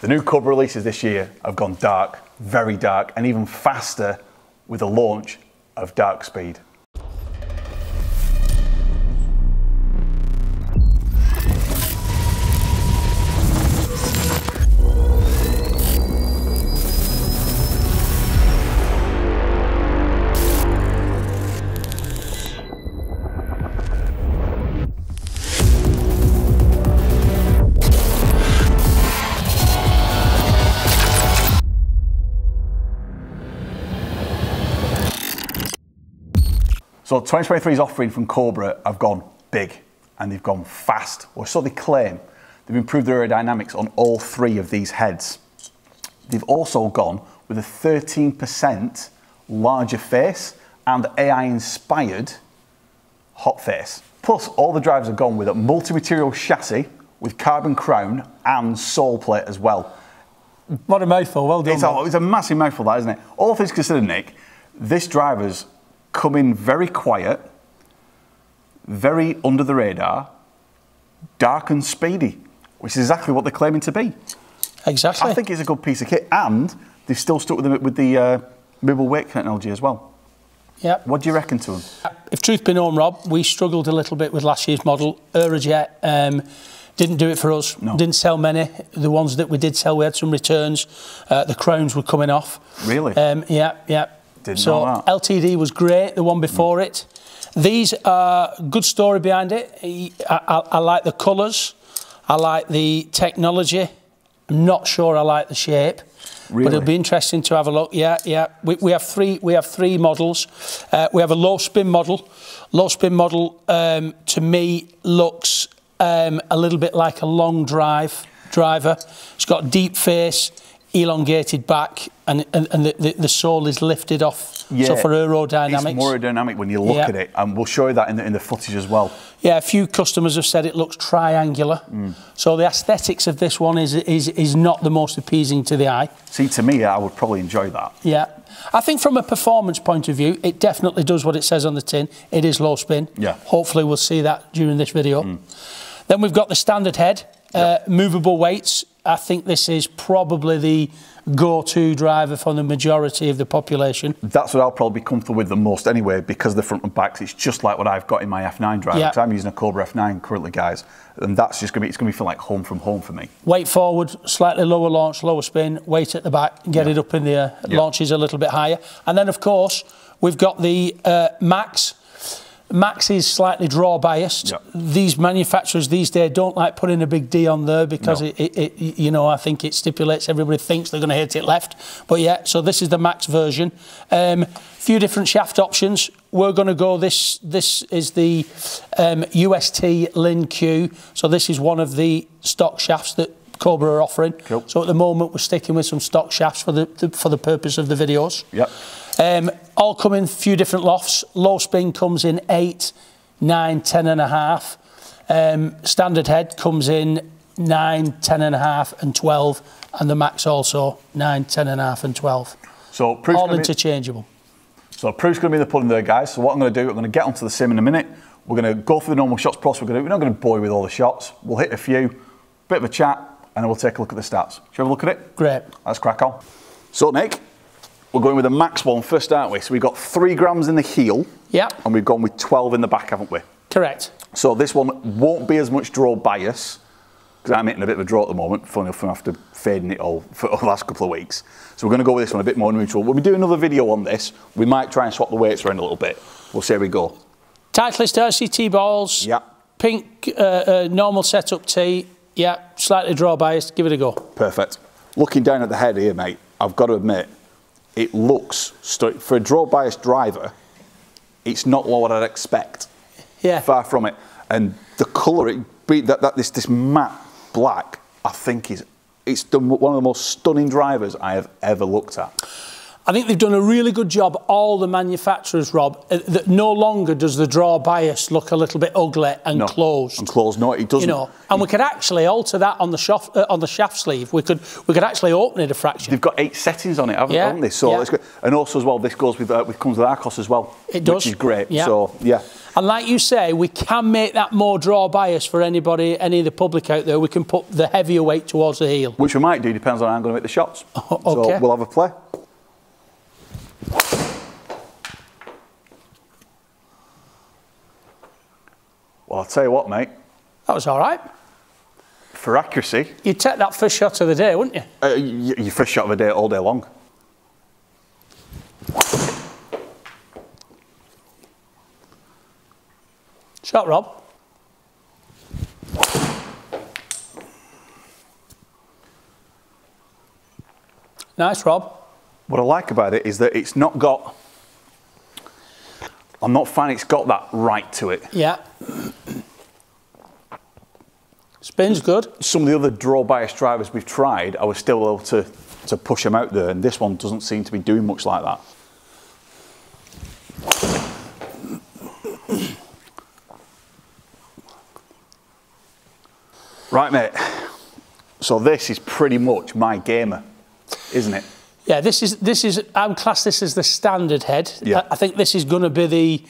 The new Cobra releases this year have gone dark, very dark, and even faster with the launch of Dark Speed. So 2023's offering from Cobra have gone big and they've gone fast, or so they claim. They've improved their aerodynamics on all three of these heads. They've also gone with a 13% larger face and AI-inspired hot face. Plus, all the drivers have gone with a multi-material chassis with carbon crown and sole plate as well. What a mouthful, well done. It's a, it's a massive mouthful, that, isn't it? All things considered, Nick, this driver's come in very quiet, very under the radar, dark and speedy, which is exactly what they're claiming to be. Exactly. I think it's a good piece of kit, and they've still stuck with the, with the uh, movable weight technology as well. Yeah. What do you reckon to them? If truth be known, Rob, we struggled a little bit with last year's model. Aerojet um, didn't do it for us. No. Didn't sell many. The ones that we did sell, we had some returns. Uh, the crowns were coming off. Really? Um, yeah, yeah. Didn't so know that. LTD was great. The one before mm. it. These are good story behind it. I, I, I like the colours. I like the technology. I'm not sure I like the shape. Really? But it'll be interesting to have a look. Yeah, yeah. We, we have three. We have three models. Uh, we have a low spin model. Low spin model um, to me looks um, a little bit like a long drive driver. It's got deep face, elongated back, and, and, and the, the, the sole is lifted off. Yeah, so for aerodynamics. It's more aerodynamic when you look Yeah. at it, and we'll show you that in the, in the footage as well. Yeah, a few customers have said it looks triangular. So the aesthetics of this one is, is, is not the most appeasing to the eye. See, to me, I would probably enjoy that. Yeah. I think from a performance point of view, it definitely does what it says on the tin. It is low spin. Yeah. Hopefully we'll see that during this video. Then we've got the standard head, uh, movable weights. I think this is probably the go-to driver for the majority of the population. That's what I'll probably be comfortable with the most anyway, because the front and backs, it's just like what I've got in my F9 driver. Yeah. I'm using a Cobra F9 currently, guys, and that's just gonna be it's gonna be feel like home from home for me. Weight forward, slightly lower launch, lower spin, weight at the back, get it up in the air. Yeah. Launches a little bit higher. And then, of course, we've got the uh, Max. Max is slightly draw biased. Yeah. These manufacturers these days don't like putting a big D on there because No. it, it, it, you know, I think it stipulates everybody thinks they're going to hit it left. But yeah, so this is the Max version. Um, few different shaft options. We're going to go. This this is the um, UST Lin Q. So this is one of the stock shafts that Cobra are offering. Cool. So at the moment we're sticking with some stock shafts for the, the for the purpose of the videos. Yep. Um, all come in a few different lofts. Low spin comes in eight, nine, ten and a half. Um, standard head comes in nine, ten and a half, and twelve, and the max also nine, ten and a half, and twelve. So All gonna be- interchangeable. So Prue's going to be in the pudding there, guys. So what I'm going to do, I'm going to get onto the sim in a minute. We're going to go through the normal shots process. We're, going to, we're not going to bore you with all the shots. We'll hit a few, bit of a chat, and then we'll take a look at the stats. Shall we have a look at it? Great. Let's crack on. So Nick, we're going with a max one first, aren't we? So we've got three grams in the heel, Yeah, and we've gone with 12 in the back, haven't we? correct. So this one won't be as much draw bias because I'm hitting a bit of a draw at the moment. Funny enough, after fading it all for the last couple of weeks. So we're going to go with this one a bit more neutral. When we do another video on this, we might try and swap the weights around a little bit. We'll see how we go. Titleist RCT balls. Yeah. Pink uh, uh, normal setup tee. Yeah, slightly draw biased. Give it a go. Perfect. Looking down at the head here, mate, I've got to admit, it looks for a draw biased driver. It's not what I'd expect. Yeah. Far from it. And the colour, it be that, that this this matte black, I think is it's one of the most stunning drivers I have ever looked at. I think they've done a really good job, all the manufacturers, Rob, uh, that no longer does the draw bias look a little bit ugly and No, closed. And closed. No, it doesn't. You know, and we could actually alter that on the shaft, uh, on the shaft sleeve. We could we could actually open it a fraction. They've got eight settings on it, haven't, Yeah, not they? So yeah. it's good. And also as well, this goes with, uh, with comes with Arccos as well. It does. Which is great. Yeah. So yeah. And like you say, we can make that more draw bias for anybody, any of the public out there. We can put the heavier weight towards the heel. Which we might do, depends on how I'm going to make the shots. okay. So we'll have a play. Well, I'll tell you what, mate. That was all right. For accuracy, You'd take that first shot of the day, wouldn't you? uh, y- your first shot of the day all day long. Shot, Rob. Nice, Rob. What I like about it is that it's not got. I'm not finding it's got that right to it. Yeah. Spin's good. Some of the other draw bias drivers we've tried, I was still able to, to push them out there, and this one doesn't seem to be doing much like that. Right, mate. So this is pretty much my gamer, isn't it? Yeah, this is this is I would class this as the standard head. Yeah. I, I think this is going to be the,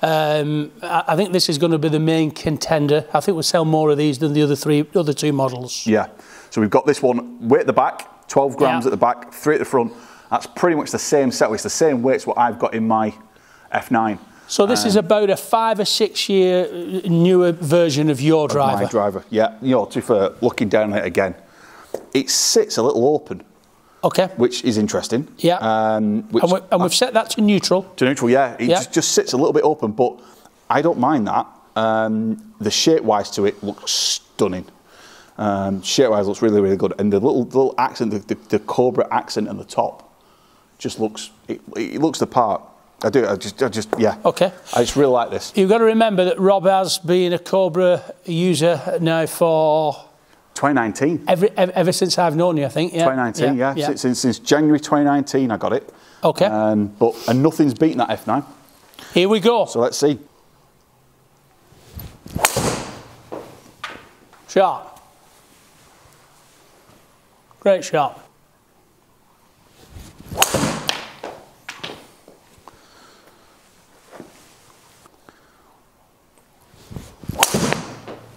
um, I, I think this is going to be the main contender. I think we'll sell more of these than the other three, other two models. Yeah. So we've got this one weight at the back, 12 grams Yeah. at the back, three at the front. That's pretty much the same set. It's the same weights what I've got in my F9. So this is about a five or six year uh, newer version of your driver. My driver. Yeah. You know, to be fair, looking down at it again, it sits a little open, Okay. which is interesting. Yeah. Um, which And, we, we've set that to neutral. to neutral, yeah. It Yeah. Just, just sits a little bit open, but I don't mind that. Um, the shape-wise to it looks stunning. Um, shape-wise looks really, really good, and the little the little accent, the, the, the Cobra accent at the top, just looks it, it looks the part. I do. I just, I just, yeah. Okay. I just really like this. You've got to remember that Rob has been a Cobra user now for 2019. every, ever, ever since I've known you, I think. Yeah. 2019, yeah. Since, since, since January 2019, I got it. Okay. Um, but and nothing's beaten that F9. Here we go. So let's see. Shot. Great shot.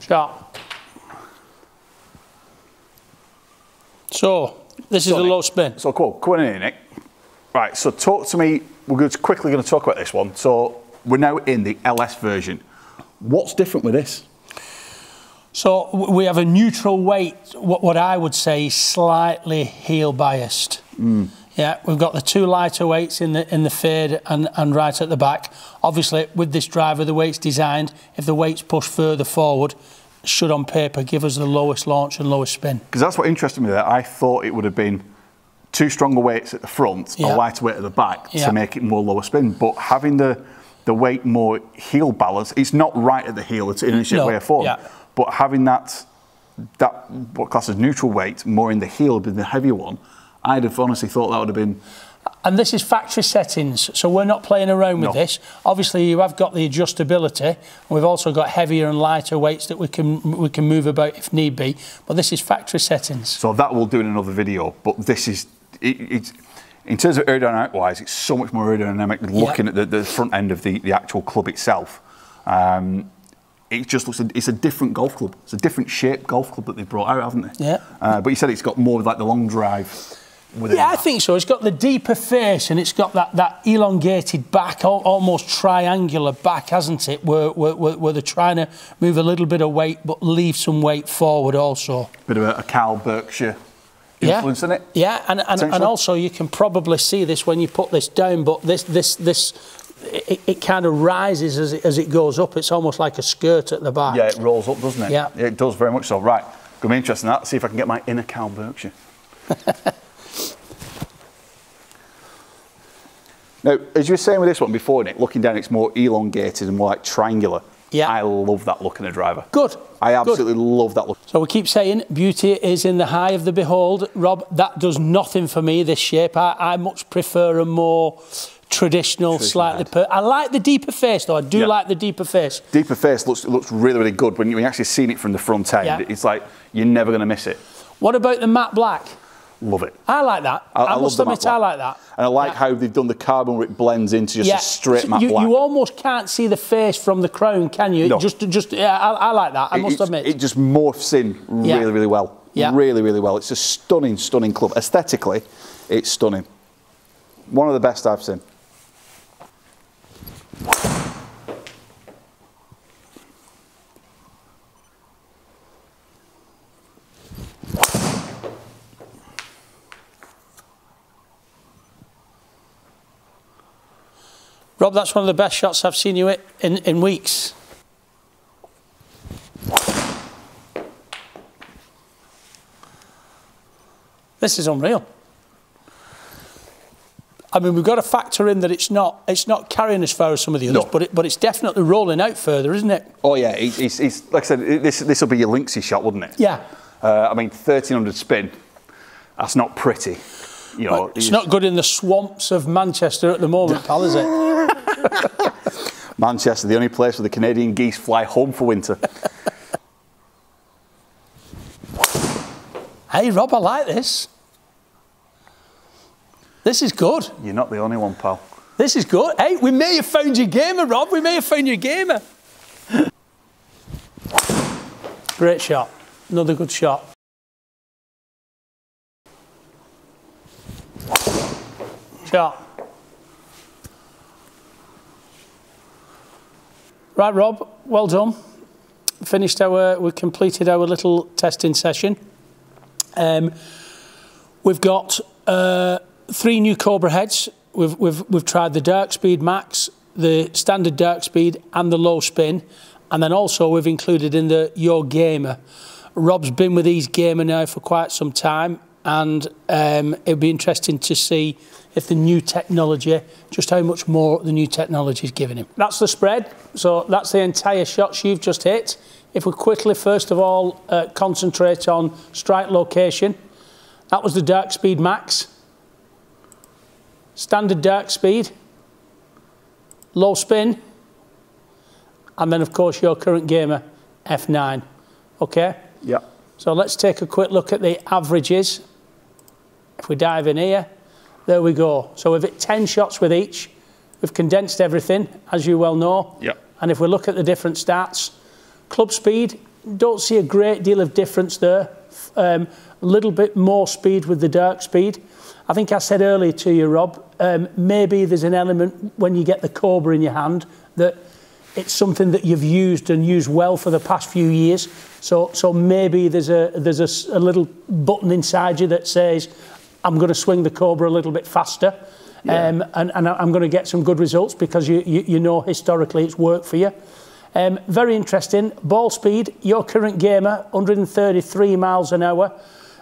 Shot. So, this is a low spin. So cool. Come on in, Nick. Right. So talk to me. We're quickly going to talk about this one. So we're now in the LS version. What's different with this? So we have a neutral weight, what, what I would say is slightly heel biased. Hmm. Yeah, we've got the two lighter weights in the in the fade and, and right at the back. Obviously, with this driver, the weight's designed. If the weight's pushed further forward, should on paper give us the lowest launch and lowest spin. Because that's what interested me there. I thought it would have been two stronger weights at the front, Yeah. a lighter weight at the back Yeah. to make it more lower spin. But having the the weight more heel balance, it's not right at the heel. It's in a shape No, way of form. yeah. But having that that what class as neutral weight more in the heel than the heavier one, I'd have honestly thought that would have been And this is factory settings, so we're not playing around with No. this. Obviously, you have got the adjustability. and We've also got heavier and lighter weights that we can we can move about if need be. But this is factory settings. So that we'll do in another video. But this is, it, it's, in terms of aerodynamic wise, it's so much more aerodynamic looking at the, the front end of the, the actual club itself. Um, it just looks, it's a different golf club. It's a different shape golf club that they've brought out, haven't they? Yeah. Uh, but you said it's got more like the long drive Yeah, I think so. It's got the deeper face and it's got that, that elongated back, almost triangular back, hasn't it? Where, where, where they're trying to move a little bit of weight but leave some weight forward also. Bit of a, a Kyle Berkshire influence in it. Yeah, and, and, and also you can probably see this when you put this down, but this this this it, it kind of rises as it, as it goes up. It's almost like a skirt at the back. Yeah, it rolls up, doesn't it? Yeah. It does very much so. Right. Going to be interesting in that. See if I can get my inner Kyle Berkshire. now, as you were saying with this one before, Nick, looking down, it's more elongated and more like triangular. Yeah. I love that look in a driver. Good. I Good. absolutely love that look. So we keep saying beauty is in the eye of the behold. Rob, that does nothing for me, this shape. I, I much prefer a more traditional, Traditional slightly... Per- I like the deeper face, though. I do Yeah. like the deeper face. Deeper face looks looks really, really good. When you, when you actually seen it from the front end, Yeah. it's like you're never going to miss it. What about the matte black? Love it. I like that. I, I, love must admit, I like that. And I like Yeah. how they've done the carbon where it blends into just a straight matte you, black. you almost can't see the face from the crown, can you? No. Just, just, yeah, I, I like that. I It- must admit. It just morphs in Yeah. really, really well. Yeah. Really, really well. It's a stunning, stunning club. Aesthetically, it's stunning. One of the best I've seen. Rob, that's one of the best shots I've seen you hit in, in weeks. This is unreal. I mean, we've got to factor in that it's not it's not carrying as far as some of the others, No. but it, but it's definitely rolling out further, isn't it? Oh yeah, it's, it's, it's like I said, it- this this will be your Linksy shot, wouldn't it? Yeah. Uh, I mean, thirteen hundred spin. That's not pretty. You know, It's not good in the swamps of Manchester at the moment, pal, is it? Manchester, the only place where the Canadian geese fly home for winter. Hey, Rob, I like this. This is good. You're not the only one, pal. This is good. Hey, we may have found your gamer, Rob. We may have found your gamer. Great shot. Another good shot. Shot. Right, Rob, well done. Finished our, we completed our little testing session. Um, we've got uh, three new Cobra heads. We've, we've, we've tried the Dark Speed Max, the standard Dark Speed, and the low spin. And then also we've included in the Your Gamer. Rob's been with these Gamer now for quite some time, and um, it'd be interesting to see if the new technology, just how much more the new technology is giving him. That's the spread. So that's the entire shots you've just hit. If we quickly, first of all, uh, concentrate on strike location, that was the Dark Speed Max. Standard Dark Speed, low spin, and then, of course, your current gamer, F9. Okay? Yeah. So let's take a quick look at the averages. If we dive in here, there we go. So we've hit 10 shots with each. We've condensed everything, as you well know. Yeah. And if we look at the different stats, club speed, don't see a great deal of difference there. Um, a little bit more speed with the dark speed. I think I said earlier to you, Rob, um, maybe there's an element when you get the Cobra in your hand that it's something that you've used and used well for the past few years. So, so maybe there's a there's a a, little button inside you that says, "I'm going to swing the Cobra a little bit faster." Um, and, and I'm going to get some good results because you, you, you know historically it's worked for you. Um, very interesting. Ball speed, your current gamer, 133 miles an hour.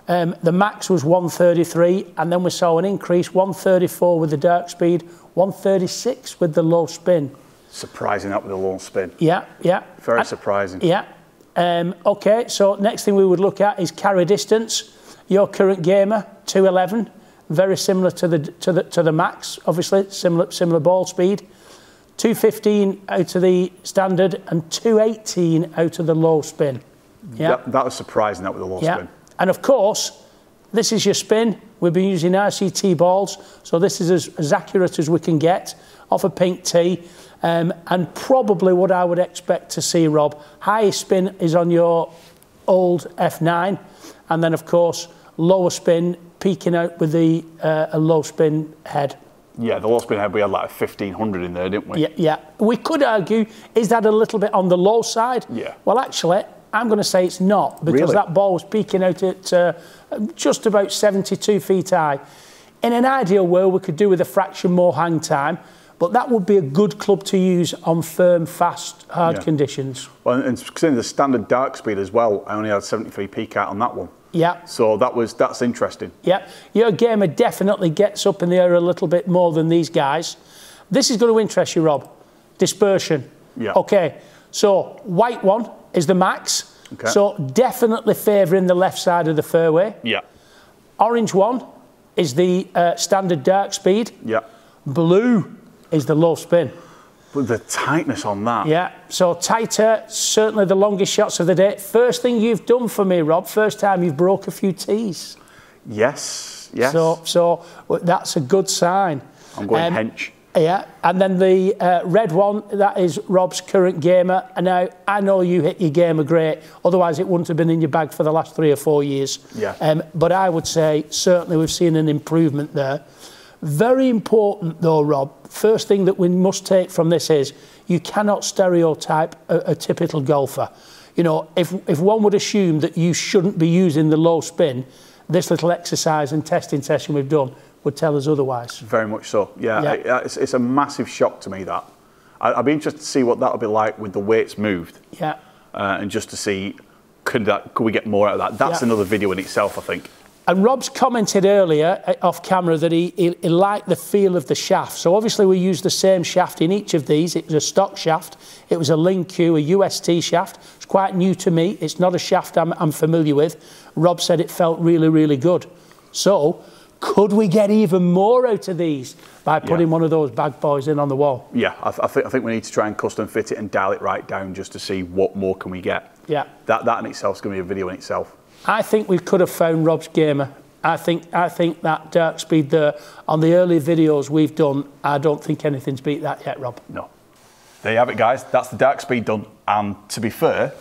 Um, the max was 133, and then we saw an increase 134 with the dark speed, 136 with the low spin. Surprising up with the long spin. Yeah, yeah. Very And- surprising. Yeah. Um, okay, so next thing we would look at is carry distance. Your current gamer, 211, very similar to the to the to the max, obviously similar similar ball speed. 215 out of the standard and 218 out of the low spin. Yeah. That, that was surprising that with the low Yeah. spin. And of course, this is your spin. We've been using RCT balls, so this is as, as accurate as we can get off a pink tee. Um, and probably what I would expect to see, Rob. Highest spin is on your old F9, and then of course lower spin peaking out with the uh, a low spin head. Yeah, the low spin head we had like 1500 in there, didn't we? Yeah, yeah. We could argue, is that a little bit on the low side? Yeah. Well, actually, I'm going to say it's not because Really? that ball was peaking out at uh, just about 72 feet high. In an ideal world, we could do with a fraction more hang time, but that would be a good club to use on firm, fast, hard Yeah. conditions. Well, and considering the standard dark speed as well, I only had 73 peak out on that one. Yeah. So that was that's interesting. Yeah, your gamer definitely gets up in the air a little bit more than these guys. This is going to interest you, Rob. Dispersion. Yeah. Okay, so white one is the max. Okay. So definitely favouring the left side of the fairway. Yeah. Orange one is the uh, standard dark speed. Yeah. Blue is the low spin. The tightness on that. Yeah, so tighter, certainly the longest shots of the day. First thing you've done for me, Rob, first time you've broke a few tees. Yes, yes. So, so that's a good sign. I'm going Um, hench. Yeah, and then the uh, red one, that is Rob's current gamer. And now, I know you hit your gamer great, otherwise it wouldn't have been in your bag for the last three or four years. Yeah. Um, but I would say certainly we've seen an improvement there. Very important though, Rob, first thing that we must take from this is you cannot stereotype a, a typical golfer. You know, if, if one would assume that you shouldn't be using the low spin, this little exercise and testing session we've done would tell us otherwise. Very much so. Yeah, Yeah. It's, it's a massive shock to me that. I, I'd be interested to see what that'll be like with the weights moved, Yeah. uh, and just to see could that could we get more out of that. That's Yeah. another video in itself, I think. And Rob's commented earlier uh, off camera that he, he, he liked the feel of the shaft. So obviously we used the same shaft in each of these. It was a stock shaft. It was a Link Q, a UST shaft. It's quite new to me. It's not a shaft I'm, I'm familiar with. Rob said it felt really, really good. So could we get even more out of these by putting Yeah. one of those bag boys in on the wall? Yeah, I, th- I think I think we need to try and custom fit it and dial it right down just to see what more can we get. Yeah. That that in itself is going to be a video in itself. I think we could have found Rob's gamer. I think I think that dark speed there on the early videos we've done. I don't think anything's beat that yet, Rob. No. There you have it, guys. That's the dark speed done. And to be fair,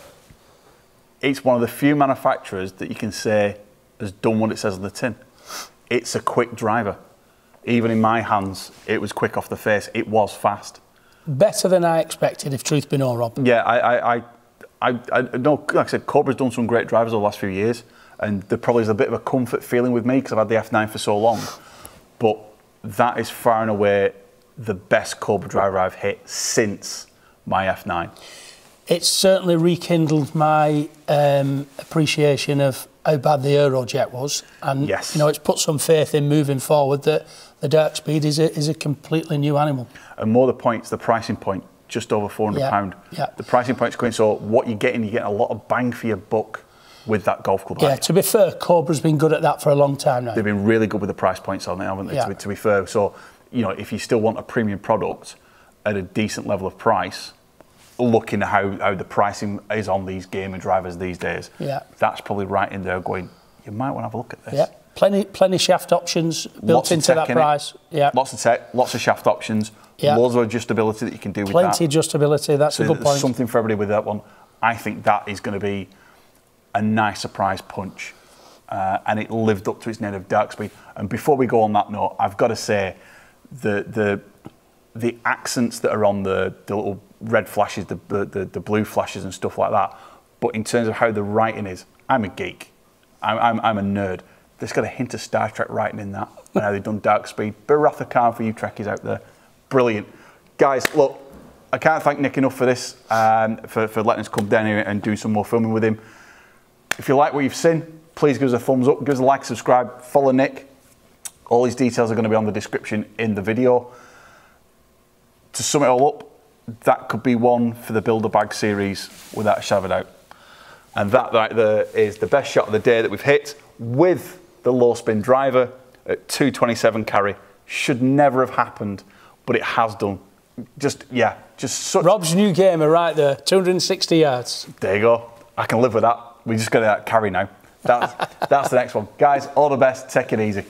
it's one of the few manufacturers that you can say has done what it says on the tin. It's a quick driver. Even in my hands, it was quick off the face. It was fast. Better than I expected, if truth be known, Rob. Yeah, I, I, I, I, I no, like I said, Cobra's done some great drivers over the last few years, and there probably is a bit of a comfort feeling with me because I've had the F9 for so long. But that is far and away the best Cobra driver I've hit since my F9. It's certainly rekindled my um, appreciation of how bad the Aerojet was, and Yes. you know it's put some faith in moving forward that the dark speed is a, is a completely new animal. And more the points, the pricing point, just over four hundred Yeah, yeah. The pricing point's going so what you're getting, you're getting a lot of bang for your buck with that golf club. Yeah, to be fair, Cobra's been good at that for a long time now. They've been really good with the price points on it, haven't they? Yeah. To, be, to be fair, so you know, if you still want a premium product at a decent level of price, looking at how, how the pricing is on these gamer drivers these days, Yeah. that's probably right in there. Going, you might want to have a look at this. Yeah, plenty plenty shaft options built Lots into that in it. price. Yeah, Lots of tech, lots of shaft options, Yeah. loads of adjustability that you can do with plenty that. adjustability. That's So a good point. something for everybody with that one. I think that is going to be a nice surprise punch. Uh, and it lived up to its name of dark speed. And before we go on that note, I've got to say the the the accents that are on the, the little red flashes, the, the, the, blue flashes and stuff like that. But in terms of how the writing is, I'm a geek. I'm, I'm, I'm a nerd. There's got a hint of Star Trek writing in that. And how they've done Dark Speed. Bit of Wrath of Khan for you Trekkies out there. Brilliant. Guys, look, I can't thank Nick enough for this, um, for, for letting us come down here and do some more filming with him. If you like what you've seen, please give us a thumbs up, give us a like, subscribe, follow Nick. All his details are going to be on the description in the video. To sum it all up, that could be one for the Builder Bag series without a shadow doubt. And that right there is the best shot of the day that we've hit with the low spin driver at 227 carry. Should never have happened, but it has done. Just, yeah, just such. Rob's new gamer right there, 260 yards. There you go. I can live with that. We just got that carry now. That's, that's the next one. Guys, all the best. Take it easy.